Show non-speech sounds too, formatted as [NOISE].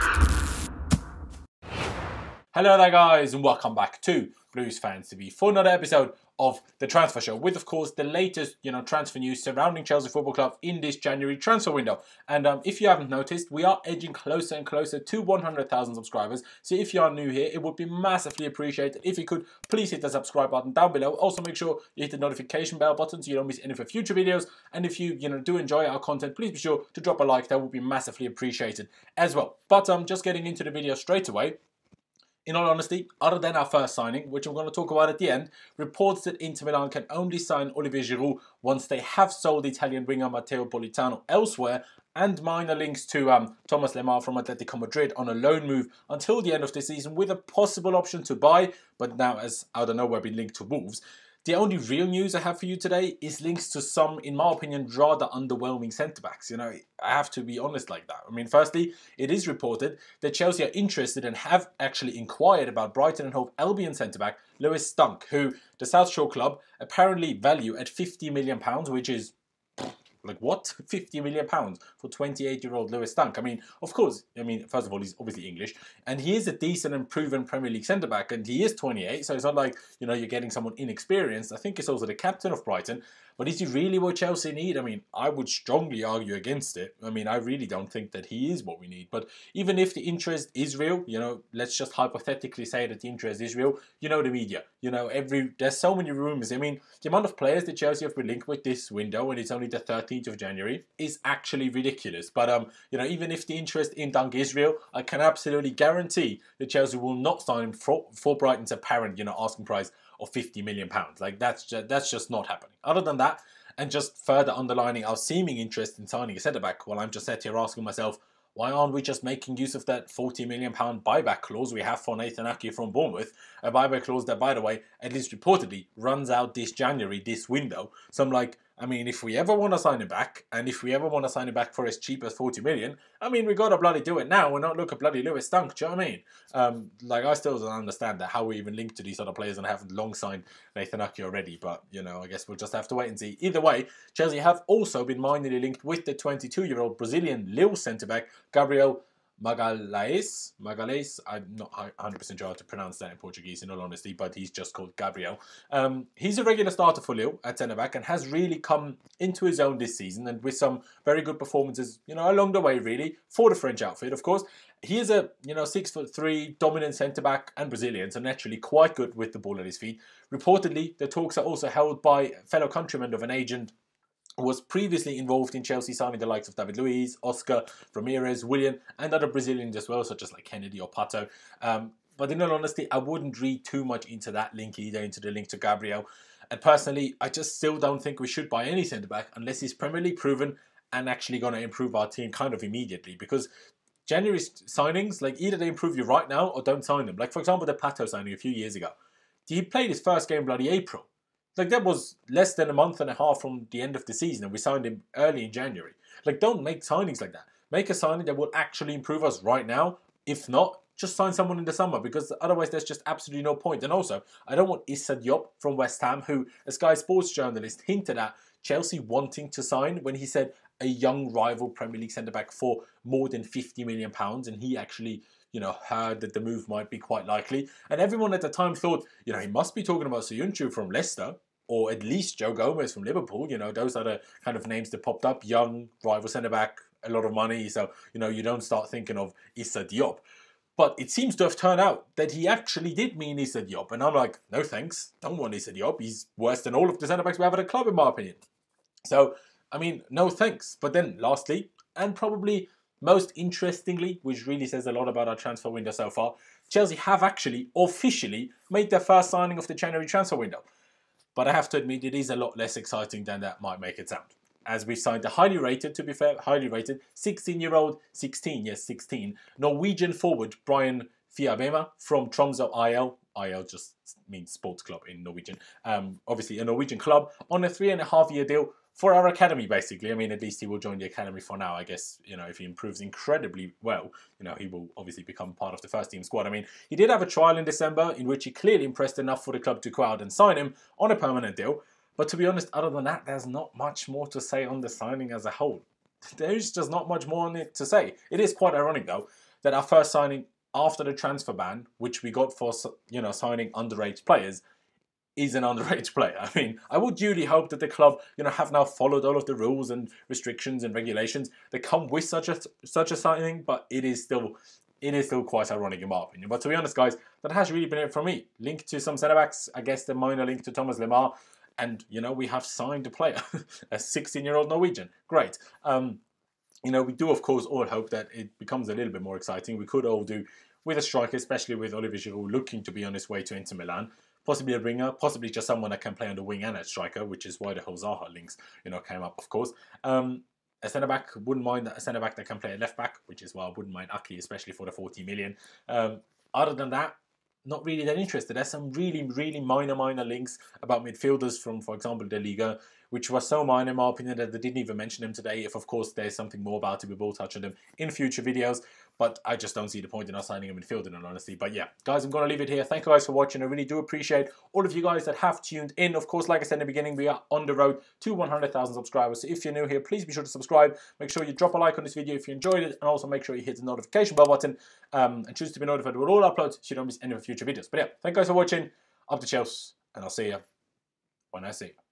you Hello there, guys, and welcome back to Blues Fans TV for another episode of the transfer show with of course the latest you know transfer news surrounding Chelsea Football Club in this January transfer window. And um, if you haven't noticed we are edging closer and closer to 100,000 subscribers. So if you are new here it would be massively appreciated if you could please hit the subscribe button down below. Also make sure you hit the notification bell button so you don't miss any of our future videos. And if you you know do enjoy our content please be sure to drop a like. That would be massively appreciated as well. But um just getting into the video straight away in all honesty, other than our first signing, which I'm going to talk about at the end, reports that Inter Milan can only sign Olivier Giroud once they have sold Italian winger Matteo Politano elsewhere, and minor links to um, Thomas Lemar from Atletico Madrid on a loan move until the end of the season with a possible option to buy, but now as out of nowhere been linked to Wolves. The only real news I have for you today is links to some, in my opinion, rather underwhelming centre backs. You know, I have to be honest like that. I mean, firstly, it is reported that Chelsea are interested and have actually inquired about Brighton and Hove Albion centre back Lewis Dunk, who the South Shore club apparently value at 50 million pounds, which is like what? [LAUGHS] 50 million pounds for 28 year old Lewis Dunk. I mean, of course, I mean, first of all, he's obviously English and he is a decent and proven Premier League centre back and he is 28. So it's not like, you know, you're getting someone inexperienced. I think he's also the captain of Brighton. But is he really what Chelsea need? I mean, I would strongly argue against it. I mean, I really don't think that he is what we need. But even if the interest is real, you know, let's just hypothetically say that the interest is real. You know, the media, you know, every there's so many rumours. I mean, the amount of players that Chelsea have been linked with this window, and it's only the 13th of January, is actually ridiculous. But um, you know, even if the interest in Dunk is real, I can absolutely guarantee that Chelsea will not sign him for, for Brighton's apparent, you know, asking price of 50 million pounds. Like that's just, that's just not happening. Other than that, and just further underlining our seeming interest in signing a centre back, well, I'm just sat here asking myself, why aren't we just making use of that 40 million pound buyback clause we have for Nathan Ake from Bournemouth? A buyback clause that, by the way, at least reportedly, runs out this January, this window. So I'm like, I mean, if we ever want to sign him back, and if we ever want to sign him back for as cheap as 40 million, I mean, we got to bloody do it now and not look at bloody Lewis Dunk. Do you know what I mean? Um, like, I still don't understand that, how we even linked to these other players and haven't long signed Nathan Ake already. But, you know, I guess we'll just have to wait and see. Either way, Chelsea have also been minorly linked with the 22 year old Brazilian Lille centre back, Gabriel Magalhães. Magalhães. I'm not 100% sure how to pronounce that in Portuguese, in all honesty, but he's just called Gabriel. Um, he's a regular starter for Lille at centre back and has really come into his own this season and with some very good performances, you know, along the way, really, for the French outfit, of course. He is a, you know, six foot three dominant centre back and Brazilian, so naturally quite good with the ball at his feet. Reportedly, the talks are also held by fellow countrymen of an agent was previously involved in Chelsea signing the likes of David Luiz, Oscar, Ramires, Willian, and other Brazilians as well, such as like Kenedy or Pato. Um, but in all honesty, I wouldn't read too much into that link either, into the link to Gabriel. And personally, I just still don't think we should buy any centre back unless he's Premier League proven and actually going to improve our team kind of immediately. Because January signings, like either they improve you right now or don't sign them. Like for example, the Pato signing a few years ago. He played his first game bloody April. Like that was less than a month and a half from the end of the season, and we signed him early in January. Like, don't make signings like that. Make a signing that will actually improve us right now. If not, just sign someone in the summer because otherwise there's just absolutely no point. And also, I don't want Issa Diop from West Ham, who a Sky Sports journalist hinted at Chelsea wanting to sign when he said a young rival Premier League centre back for more than 50 million pounds, and he actually you know, heard that the move might be quite likely. And everyone at the time thought, you know, he must be talking about Söyüncü from Leicester or at least Joe Gomez from Liverpool. You know, those are the kind of names that popped up. Young, rival centre back, a lot of money. So, you know, you don't start thinking of Issa Diop. But it seems to have turned out that he actually did mean Issa Diop. And I'm like, no thanks. Don't want Issa Diop. He's worse than all of the centre backs we have at the club, in my opinion. So, I mean, no thanks. But then, lastly, and probably most interestingly, which really says a lot about our transfer window so far, Chelsea have actually officially made their first signing of the January transfer window. But I have to admit, it is a lot less exciting than that might make it sound. As we signed a highly rated, to be fair, highly rated 16 year old, 16, yes, 16, Norwegian forward Bryan Fiabema from Tromsø IL. IL just means sports club in Norwegian. Um, obviously, a Norwegian club on a three and a half year deal for our academy, basically. I mean, at least he will join the academy for now. I guess, you know, if he improves incredibly well, you know, he will obviously become part of the first team squad. I mean, he did have a trial in December in which he clearly impressed enough for the club to go out and sign him on a permanent deal. But to be honest, other than that, there's not much more to say on the signing as a whole. [LAUGHS] There's just not much more on it to say. It is quite ironic, though, that our first signing after the transfer ban, which we got for you know signing underage players, is an underage player. I mean, I would duly hope that the club, you know, have now followed all of the rules and restrictions and regulations that come with such a such a signing, but it is still it is still quite ironic in my opinion. But to be honest, guys, that has really been it for me. Link to some centre backs, I guess the minor link to Thomas Lemar, and you know we have signed a player, [LAUGHS] a 16 year old Norwegian. Great. Um, you know, we do of course all hope that it becomes a little bit more exciting. We could all do with a striker, especially with Olivier Giroud looking to be on his way to Inter Milan possibly a ringer, possibly just someone that can play on the wing and at striker, which is why the whole Zaha links, you know, came up, of course. Um, a centre back wouldn't mind a centre back that can play a left back, which is why I wouldn't mind Ake, especially for the 40 million. Um, other than that, not really that interested. There's some really, really minor, minor links about midfielders from, for example, the Liga, which was so minor in my opinion that they didn't even mention them today. If, of course, there's something more about it, we will touch on them in future videos. But I just don't see the point in us signing a midfielder, in honesty. But yeah, guys, I'm going to leave it here. Thank you guys for watching. I really do appreciate all of you guys that have tuned in. Of course, like I said in the beginning, we are on the road to 100,000 subscribers. So if you're new here, please be sure to subscribe. Make sure you drop a like on this video if you enjoyed it. And also make sure you hit the notification bell button um, and choose to be notified with all uploads so you don't miss any of future videos. But yeah, thank you guys for watching. Up to Chelsea. And I'll see you when I see you.